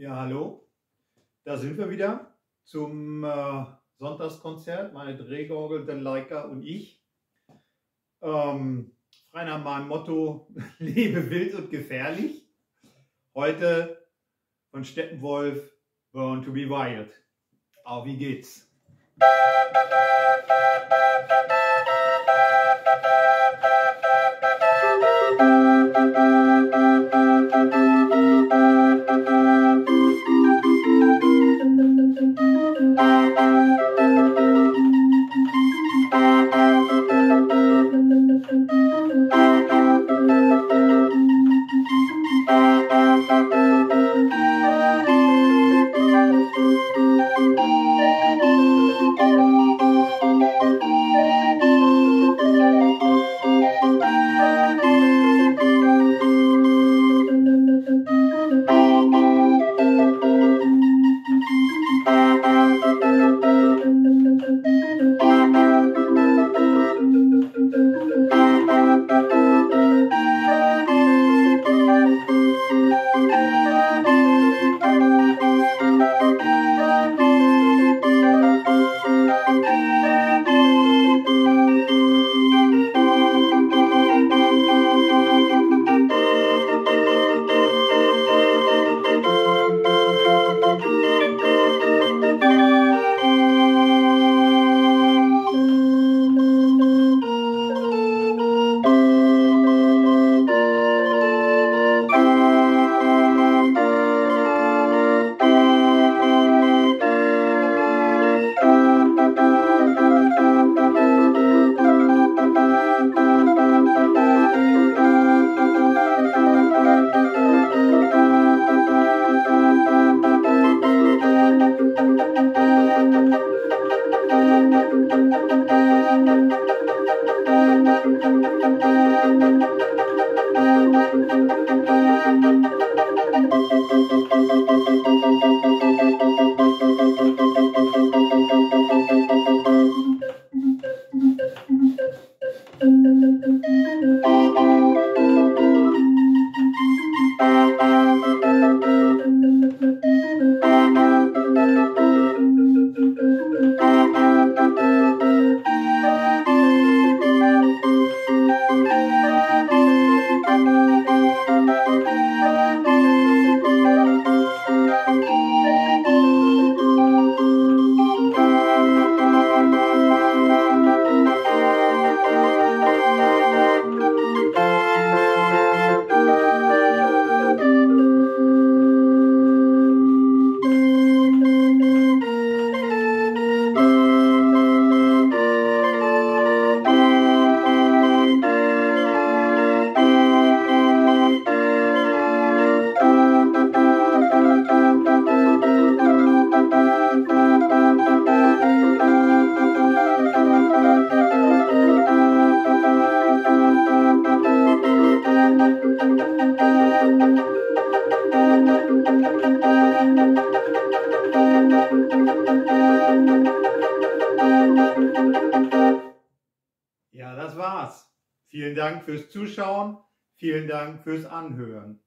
Ja, hallo. Da sind wir wieder zum äh, Sonntagskonzert. Meine Drehgorgel, der Leica und ich. Ähm, frei nach meinem Motto: Lebe wild und gefährlich. Heute von Steppenwolf, Born to be Wild. Auf wie geht's? Thank you. Música Ja, das war's. Vielen Dank fürs Zuschauen. Vielen Dank fürs Anhören.